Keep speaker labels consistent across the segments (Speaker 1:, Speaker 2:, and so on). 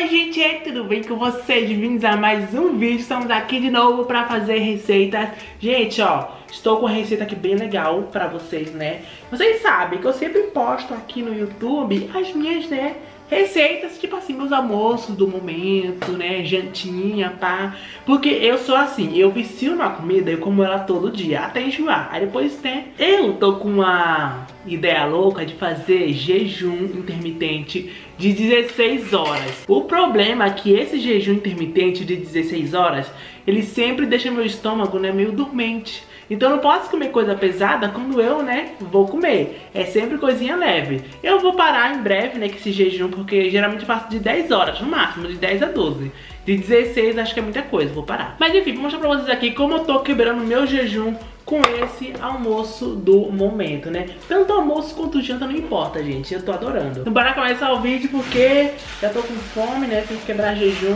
Speaker 1: Oi gente, tudo bem com vocês? Bem-vindos a mais um vídeo, estamos aqui de novo pra fazer receitas Gente, ó, estou com uma receita aqui bem legal pra vocês, né? Vocês sabem que eu sempre posto aqui no YouTube as minhas, né, receitas, tipo assim, meus almoços do momento, né, jantinha, pá. Porque eu sou assim, eu vicio na comida, eu como ela todo dia, até enjoar. Aí depois, né, eu tô com uma ideia louca de fazer jejum intermitente de 16 horas. O problema é que esse jejum intermitente de 16 horas, ele sempre deixa meu estômago, né, meio dormente. Então eu não posso comer coisa pesada quando eu, né, vou comer. É sempre coisinha leve. Eu vou parar em breve, né, com esse jejum, porque geralmente eu faço de 10 horas, no máximo, de 10 a 12. De 16 acho que é muita coisa, vou parar. Mas enfim, vou mostrar pra vocês aqui como eu tô quebrando meu jejum com esse almoço do momento, né? Tanto almoço quanto janta não importa, gente. Eu tô adorando. Bora começar o vídeo porque já tô com fome, né? Tem que quebrar jejum.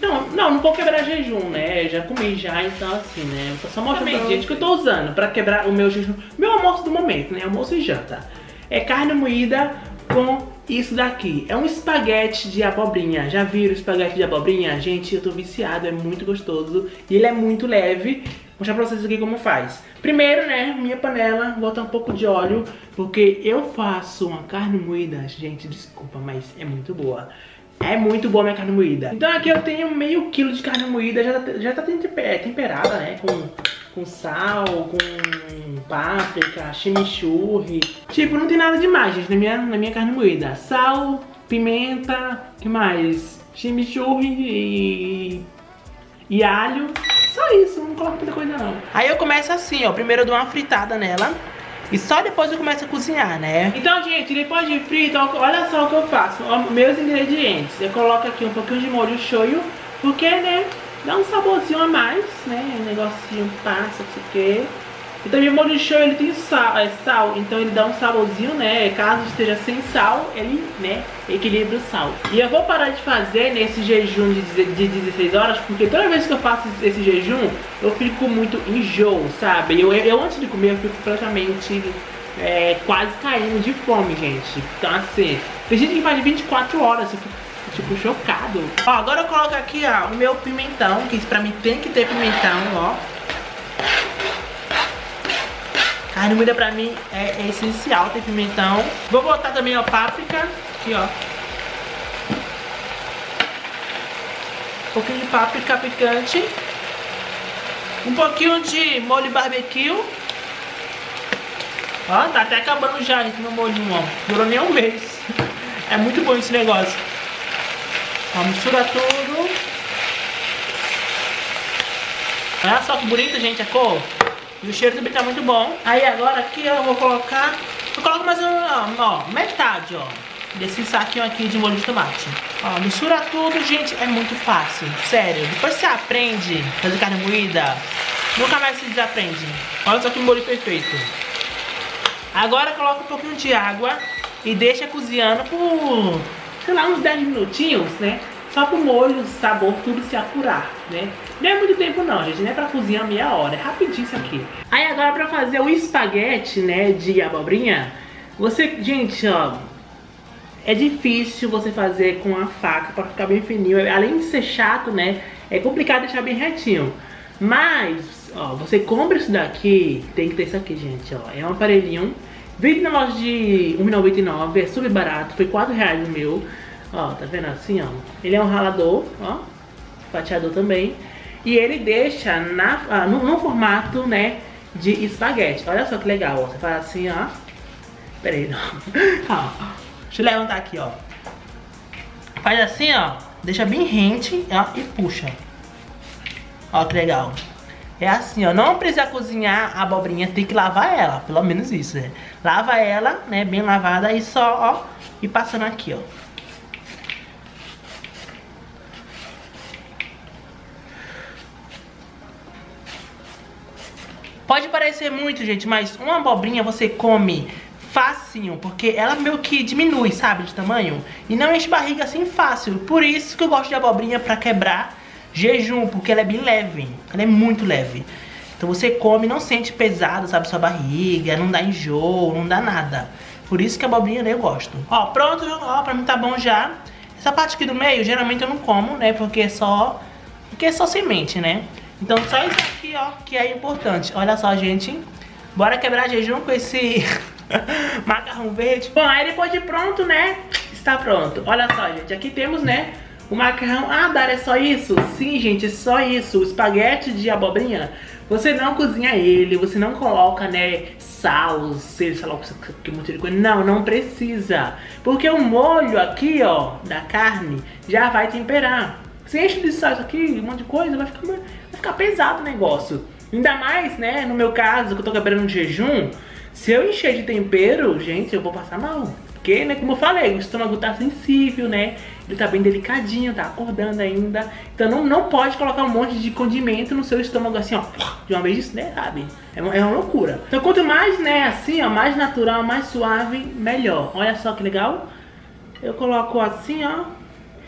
Speaker 1: Não, não, não vou quebrar jejum, né? Já comi já, então assim, né? Eu tô só mostrando gente, que eu tô usando pra quebrar o meu jejum. Meu almoço do momento, né? Almoço e janta. É carne moída com isso daqui. É um espaguete de abobrinha. Já viram espaguete de abobrinha? Gente, eu tô viciado, é muito gostoso. E ele é muito leve. Vou mostrar pra vocês aqui como faz. Primeiro, né, minha panela, botar um pouco de óleo, porque eu faço uma carne moída, gente, desculpa, mas é muito boa. É muito boa minha carne moída. Então aqui eu tenho meio quilo de carne moída, já tá, já tá é, temperada, né? Com, com sal, com páprica, chimichurri. Tipo, não tem nada demais, gente, na minha, na minha carne moída. Sal, pimenta, que mais? Chimichurri e, e alho. Só isso, não coloco muita coisa não. Aí eu começo assim, ó. Primeiro eu dou uma fritada nela. E só depois eu começo a cozinhar, né? Então, gente, depois de frito, olha só o que eu faço. Meus ingredientes. Eu coloco aqui um pouquinho de molho shoyu, porque, né, dá um saborzinho a mais, né? Um negocinho passa, não sei o quê. E também o molho show ele tem sal, é, sal, então ele dá um saborzinho, né? Caso esteja sem sal, ele, né, equilibra o sal. E eu vou parar de fazer nesse jejum de, de 16 horas, porque toda vez que eu faço esse jejum, eu fico muito enjoo, sabe? Eu, eu antes de comer, eu fico praticamente é, quase caindo de fome, gente. Então assim, tem gente que faz de 24 horas, eu fico tipo chocado. Ó, agora eu coloco aqui, ó, o meu pimentão, que pra mim tem que ter pimentão, ó. Carne moída pra mim é, é, essencial ter pimentão. Vou botar também, ó, páprica. Aqui, ó. Um pouquinho de páprica picante. Um pouquinho de molho barbecue. Ó, tá até acabando já esse meu molhinho, ó. Durou nem um mês. É muito bom esse negócio. Mistura tudo. Olha só que bonita, gente, a cor. E o cheiro também tá muito bom. Aí agora aqui eu vou colocar... Eu coloco mais um, ó, metade, ó. Desse saquinho aqui de molho de tomate. Ó, mistura tudo, gente. É muito fácil. Sério. Depois você aprende a fazer carne moída. Nunca mais se desaprende. Olha só que molho perfeito. Agora coloca um pouquinho de água e deixa cozinhando por, sei lá, uns 10 minutinhos, né? Só pro molho, sabor, tudo se apurar, né? Não é muito tempo não, gente. Não é pra cozinhar meia hora. É rapidinho isso aqui. Aí agora pra fazer o espaguete, né, de abobrinha, você, gente, ó... É difícil você fazer com a faca pra ficar bem fininho. Além de ser chato, né, é complicado deixar bem retinho. Mas, ó, você compra isso daqui, tem que ter isso aqui, gente, ó. É um aparelhinho. Vende na loja de R$1,99, é super barato, foi R$4,00 o meu. Ó, tá vendo assim, ó? Ele é um ralador, ó, fatiador também. E ele deixa na, ah, no, no, formato, né, de espaguete. Olha só que legal, ó. Você faz assim, ó. Pera aí, não. ó, deixa eu levantar aqui, ó. Faz assim, ó. Deixa bem rente, ó, e puxa. Ó, que legal. É assim, ó, não precisa cozinhar a abobrinha, tem que lavar ela, pelo menos isso, né? Lava ela, né, bem lavada e só, ó, e passando aqui, ó. Pode parecer muito, gente, mas uma abobrinha você come facinho, porque ela meio que diminui, sabe, de tamanho. E não enche barriga assim fácil. Por isso que eu gosto de abobrinha pra quebrar jejum, porque ela é bem leve. Ela é muito leve. Então você come não sente pesado, sabe, sua barriga, não dá enjoo, não dá nada. Por isso que a abobrinha né, eu gosto. Ó, pronto, ó, pra mim tá bom já. Essa parte aqui do meio, geralmente eu não como, né? Porque é só... Porque é só semente, né? Então só isso aqui, ó, que é importante. Olha só, gente. Bora quebrar jejum com esse macarrão verde. Bom, aí depois de pronto, né? Está pronto. Olha só, gente. Aqui temos, né? O macarrão... Ah, Dara, é só isso? Sim, gente, é só isso. O espaguete de abobrinha. Você não cozinha ele, você não coloca, né, sal, sei lá, que monte de coisa. Não, não precisa. Porque o molho aqui, ó, da carne, já vai temperar. Você enche de sal isso aqui, um monte de coisa, vai ficar, vai ficar pesado o negócio. Ainda mais, né, no meu caso, que eu tô quebrando de jejum, se eu encher de tempero, gente, eu vou passar mal. Porque, né, como eu falei, o estômago tá sensível, né? Ele tá bem delicadinho, tá acordando ainda. Então não, não pode colocar um monte de condimento no seu estômago assim, ó, de uma vez, né, sabe? É uma, é uma loucura. Então quanto mais, né, assim, ó, mais natural, mais suave, melhor. Olha só que legal. Eu coloco assim, ó.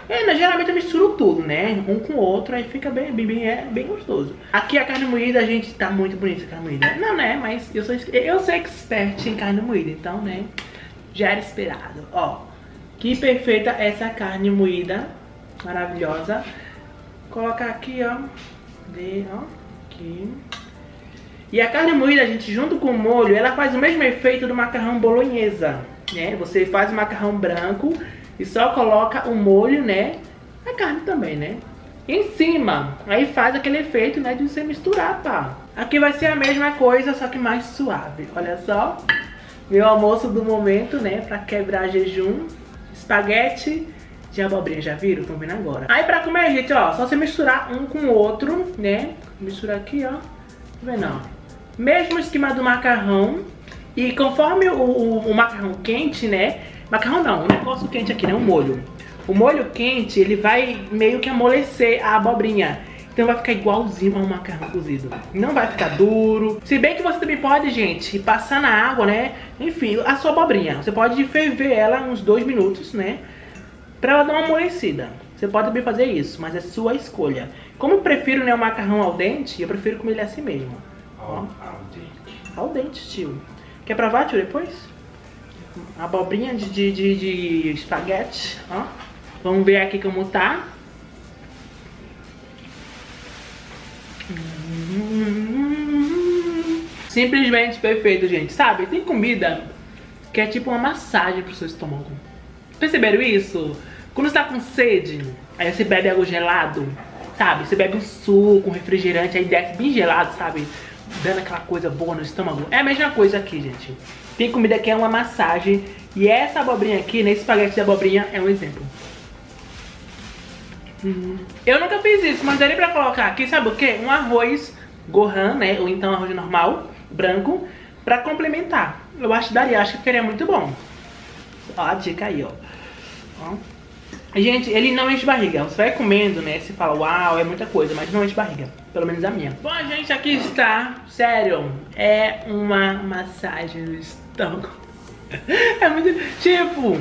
Speaker 1: É, né, geralmente eu misturo tudo, né? Um com o outro, aí fica bem, bem, bem, é, bem gostoso. Aqui a carne moída, a gente tá muito bonita a carne moída. Não, né? Mas eu sou, eu sou expert em carne moída, então, né? Já era esperado. Ó, que perfeita essa carne moída, maravilhosa. Colocar aqui, ó, Vê, ó, aqui. E a carne moída, gente, junto com o molho, ela faz o mesmo efeito do macarrão bolonhesa, né? Você faz o macarrão branco e só coloca o molho, né? A carne também, né? Em cima, aí faz aquele efeito, né, de você misturar, pá. Aqui vai ser a mesma coisa, só que mais suave. Olha só. Meu almoço do momento, né, pra quebrar jejum. Espaguete de abobrinha, já viram? Estão vendo agora. Aí pra comer, gente, ó, só você misturar um com o outro, né? Misturar aqui, ó. Tá vendo, ó? Mesmo esquema do macarrão. E conforme o, o, o macarrão quente, né? Macarrão não, o negócio quente aqui, né? O molho. O molho quente, ele vai meio que amolecer a abobrinha. Então vai ficar igualzinho ao macarrão cozido. Não vai ficar duro. Se bem que você também pode, gente, passar na água, né? Enfim, a sua abobrinha. Você pode ferver ela uns dois minutos, né? Pra ela dar uma amolecida. Você pode também fazer isso, mas é sua escolha. Como eu prefiro né, o macarrão al dente, eu prefiro comer ele assim mesmo. Al, al dente. Al dente, tio. Quer provar, tio, depois? Abobrinha de, de, de, de espaguete, ó. Vamos ver aqui como tá. Simplesmente perfeito, gente. Sabe, tem comida que é tipo uma massagem pro seu estômago. Perceberam isso? Quando você tá com sede, aí você bebe água gelado, sabe? Você bebe um suco, um refrigerante, aí desce bem gelado, sabe? Dando aquela coisa boa no estômago. É a mesma coisa aqui, gente. Tem comida que é uma massagem. E essa abobrinha aqui, nesse espaguete de abobrinha, é um exemplo. Hum. Eu nunca fiz isso, mas daria pra colocar aqui, sabe o quê? Um arroz gohan, né? Ou então arroz normal, branco, pra complementar. Eu acho que daria, acho que ficaria muito bom. Ó, a dica aí, ó. ó. Gente, ele não enche barriga. Você vai comendo, né? Você fala, uau, é muita coisa, mas não enche barriga. Pelo menos a minha. Bom, gente, aqui está. Sério, é uma massagem no estômago. É muito... Tipo,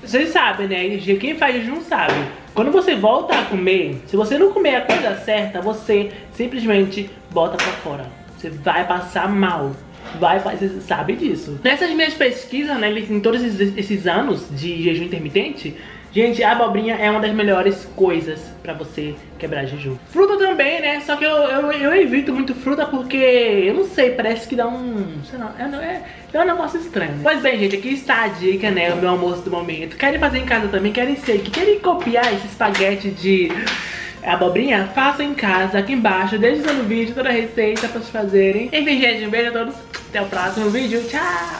Speaker 1: vocês sabem, né? Quem faz não sabe. Quando você volta a comer, se você não comer a coisa certa, você simplesmente bota pra fora. Você vai passar mal. Vai fazer, sabe disso. Nessas minhas pesquisas, né, em todos esses, esses anos de jejum intermitente, Gente, a abobrinha é uma das melhores coisas pra você quebrar jejum. Fruta também, né? Só que eu, eu, eu, evito muito fruta porque, eu não sei, parece que dá um... Sei lá, é, é, é um negócio estranho. Pois bem, gente, aqui está a dica, né? O meu almoço do momento. Querem fazer em casa também? Querem ser que querem copiar esse espaguete de abobrinha? Faça em casa, aqui embaixo. Deixe no vídeo toda a receita pra vocês fazerem. Enfim, gente, um beijo a todos. Até o próximo vídeo. Tchau!